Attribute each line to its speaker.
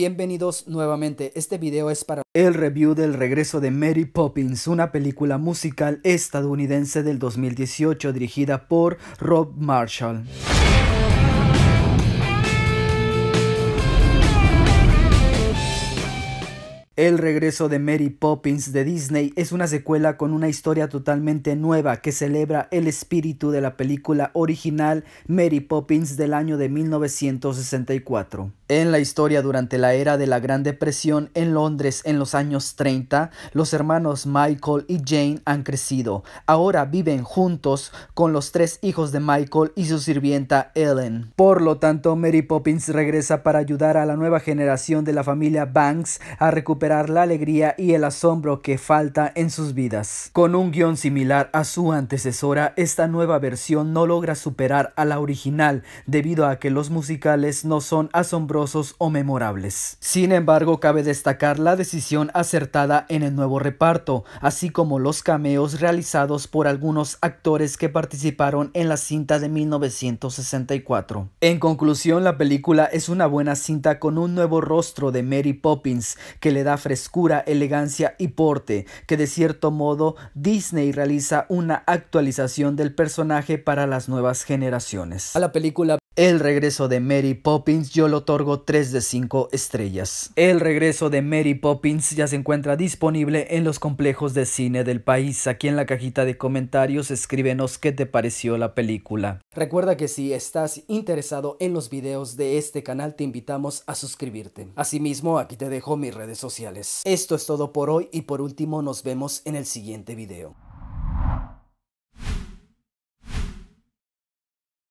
Speaker 1: Bienvenidos nuevamente, este video es para
Speaker 2: el review del regreso de Mary Poppins, una película musical estadounidense del 2018 dirigida por Rob Marshall. El regreso de Mary Poppins de Disney es una secuela con una historia totalmente nueva que celebra el espíritu de la película original Mary Poppins del año de 1964. En la historia durante la era de la Gran Depresión en Londres en los años 30, los hermanos Michael y Jane han crecido. Ahora viven juntos con los tres hijos de Michael y su sirvienta Ellen. Por lo tanto, Mary Poppins regresa para ayudar a la nueva generación de la familia Banks a recuperar la alegría y el asombro que falta en sus vidas. Con un guion similar a su antecesora, esta nueva versión no logra superar a la original debido a que los musicales no son asombrosos o memorables. Sin embargo, cabe destacar la decisión acertada en el nuevo reparto, así como los cameos realizados por algunos actores que participaron en la cinta de 1964. En conclusión, la película es una buena cinta con un nuevo rostro de Mary Poppins que le da frescura, elegancia y porte, que de cierto modo Disney realiza una actualización del personaje para las nuevas generaciones. A la película el regreso de Mary Poppins yo lo otorgo 3 de 5 estrellas. El regreso de Mary Poppins ya se encuentra disponible en los complejos de cine del país. Aquí en la cajita de comentarios escríbenos qué te pareció la película.
Speaker 1: Recuerda que si estás interesado en los videos de este canal te invitamos a suscribirte. Asimismo aquí te dejo mis redes sociales. Esto es todo por hoy y por último nos vemos en el siguiente video.